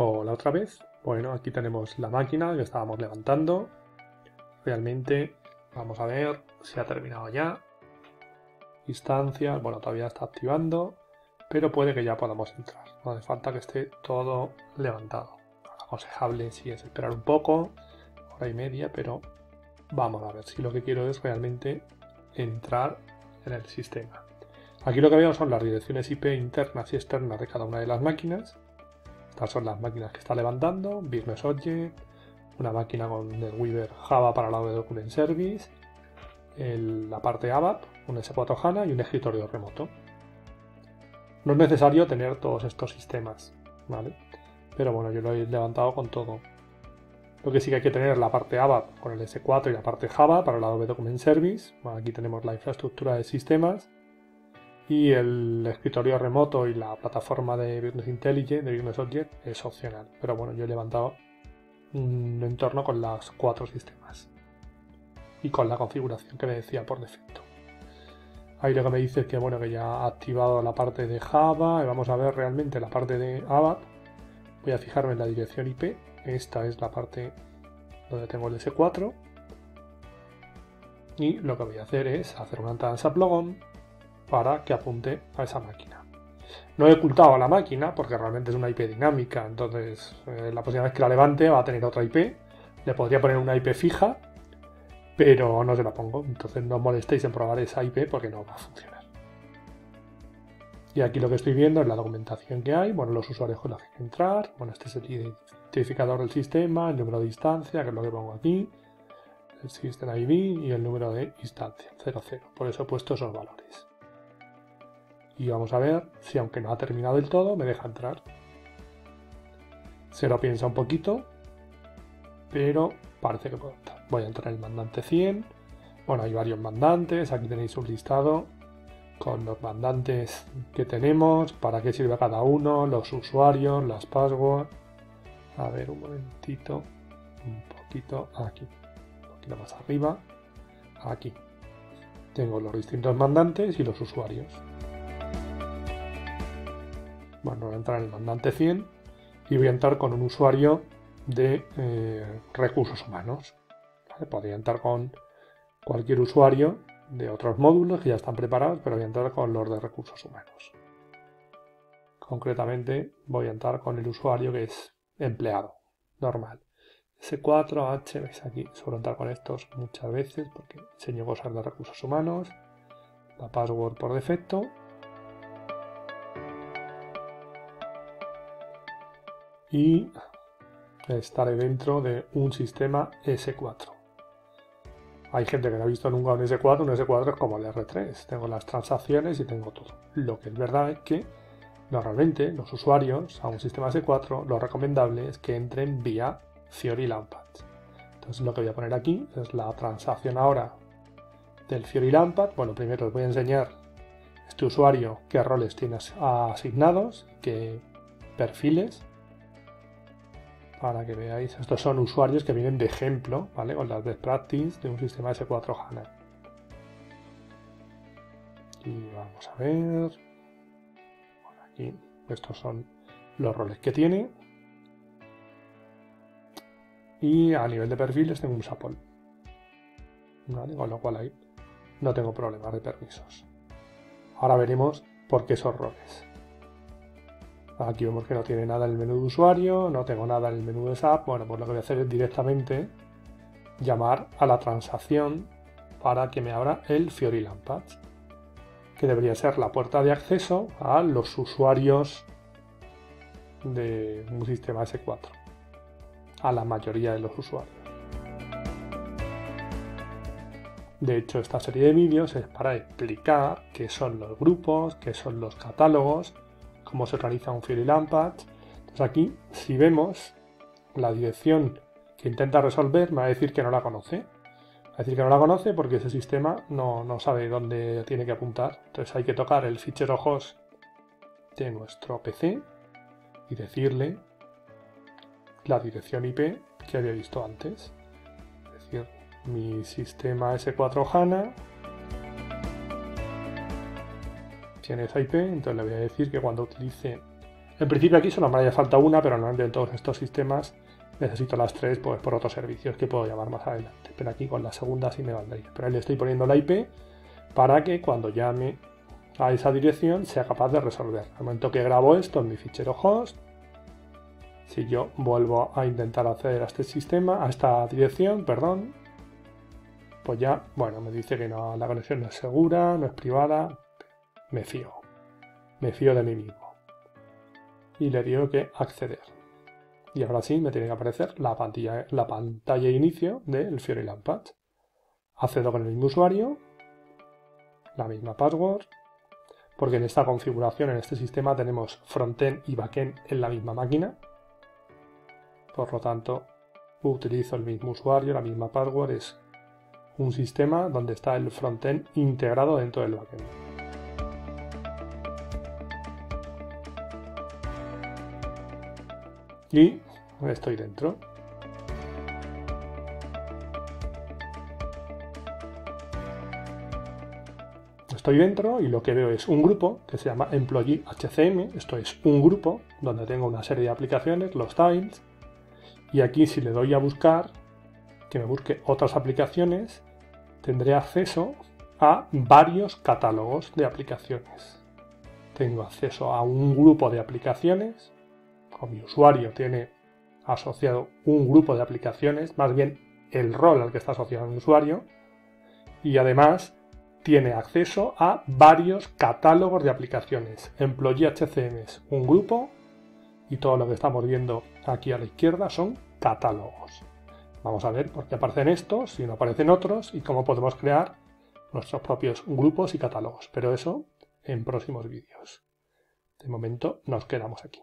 Hola otra vez. Bueno, aquí tenemos la máquina que estábamos levantando. Realmente, vamos a ver si ha terminado ya. Instancias, bueno, todavía está activando, pero puede que ya podamos entrar. No hace falta que esté todo levantado. Aconsejable si es esperar un poco, hora y media, pero vamos a ver si lo que quiero es realmente entrar en el sistema. Aquí lo que vemos son las direcciones IP internas y externas de cada una de las máquinas. Estas son las máquinas que está levantando, Business Object, una máquina con NetWeaver Java para la web Document Service, la parte ABAP, un S4 HANA y un escritorio remoto. No es necesario tener todos estos sistemas, ¿vale? Pero bueno, yo lo he levantado con todo. Lo que sí que hay que tener es la parte ABAP con el S4 y la parte Java para la Adobe Document Service. aquí tenemos la infraestructura de sistemas y el escritorio remoto y la plataforma de Business Intelligence, de Business Object, es opcional. Pero bueno, yo he levantado un entorno con los cuatro sistemas y con la configuración que me decía por defecto. Ahí lo que me dice es que bueno que ya ha activado la parte de Java y vamos a ver realmente la parte de ABAP. Voy a fijarme en la dirección IP esta es la parte donde tengo el S4. Y lo que voy a hacer es hacer una logon para que apunte a esa máquina. No he ocultado a la máquina porque realmente es una IP dinámica, entonces eh, la próxima vez que la levante va a tener otra IP. Le podría poner una IP fija, pero no se la pongo. Entonces no molestéis en probar esa IP porque no va a funcionar. Y aquí lo que estoy viendo es la documentación que hay, bueno, los usuarios con los que entrar, bueno, este es el identificador del sistema, el número de instancia, que es lo que pongo aquí, el System ID y el número de instancia, 00. Por eso he puesto esos valores. Y vamos a ver si aunque no ha terminado del todo, me deja entrar. Se lo piensa un poquito, pero parece que puedo entrar. Voy a entrar en el mandante 100. Bueno, hay varios mandantes, aquí tenéis un listado con los mandantes que tenemos, para qué sirve cada uno, los usuarios, las passwords. A ver, un momentito, un poquito aquí, un poquito más arriba, aquí. Tengo los distintos mandantes y los usuarios. Bueno, voy a entrar en el mandante 100 y voy a entrar con un usuario de eh, recursos humanos. Podría entrar con cualquier usuario de otros módulos que ya están preparados, pero voy a entrar con los de recursos humanos. Concretamente voy a entrar con el usuario que es empleado, normal. S4H, veis aquí, suelo entrar con estos muchas veces porque enseño cosas de recursos humanos. La password por defecto. Y estaré dentro de un sistema S4. Hay gente que no ha visto nunca un S4, un S4 es como el R3, tengo las transacciones y tengo todo. Lo que es verdad es que normalmente los usuarios a un sistema S4 lo recomendable es que entren vía Fiori Lampad. Entonces lo que voy a poner aquí es la transacción ahora del Fiori Lampad. Bueno, primero os voy a enseñar este usuario qué roles tienes asignados, qué perfiles para que veáis. Estos son usuarios que vienen de ejemplo, ¿vale? Con las best practice de un sistema S4 HANA. Y vamos a ver. aquí, estos son los roles que tiene. Y a nivel de perfiles tengo un SAPOL. ¿Vale? Con lo cual ahí no tengo problemas de permisos. Ahora veremos por qué esos roles. Aquí vemos que no tiene nada en el menú de usuario, no tengo nada en el menú de SAP. Bueno, pues lo que voy a hacer es directamente llamar a la transacción para que me abra el Fiori Lampad, que debería ser la puerta de acceso a los usuarios de un sistema S4, a la mayoría de los usuarios. De hecho, esta serie de vídeos es para explicar qué son los grupos, qué son los catálogos, cómo se organiza un Fury Lampad. Entonces aquí, si vemos la dirección que intenta resolver, me va a decir que no la conoce. Va a decir que no la conoce porque ese sistema no, no sabe dónde tiene que apuntar. Entonces hay que tocar el fichero host de nuestro PC y decirle la dirección IP que había visto antes. Es decir, mi sistema S4 HANA esa IP, entonces le voy a decir que cuando utilice En principio aquí solo me haría falta una, pero normalmente en todos estos sistemas necesito las tres pues, por otros servicios que puedo llamar más adelante. Pero aquí con la segunda sí me valdría. Pero ahí le estoy poniendo la IP para que cuando llame a esa dirección sea capaz de resolver. Al momento que grabo esto en mi fichero host, si yo vuelvo a intentar acceder a este sistema, a esta dirección, perdón, pues ya, bueno, me dice que no, la conexión no es segura, no es privada, me fío, me fío de mí mismo. Y le digo que acceder. Y ahora sí me tiene que aparecer la pantalla, la inicio del Fiori Lampad. Accedo con el mismo usuario, la misma password, porque en esta configuración, en este sistema, tenemos frontend y backend en la misma máquina. Por lo tanto, utilizo el mismo usuario, la misma password, es un sistema donde está el frontend integrado dentro del backend. Y estoy dentro. Estoy dentro y lo que veo es un grupo que se llama Employee HCM. Esto es un grupo donde tengo una serie de aplicaciones, los tiles. Y aquí si le doy a buscar, que me busque otras aplicaciones, tendré acceso a varios catálogos de aplicaciones. Tengo acceso a un grupo de aplicaciones, o mi usuario tiene asociado un grupo de aplicaciones, más bien el rol al que está asociado un usuario, y además tiene acceso a varios catálogos de aplicaciones. Employee HCM es un grupo y todo lo que estamos viendo aquí a la izquierda son catálogos. Vamos a ver por qué aparecen estos, si no aparecen otros y cómo podemos crear nuestros propios grupos y catálogos. Pero eso en próximos vídeos. De momento nos quedamos aquí.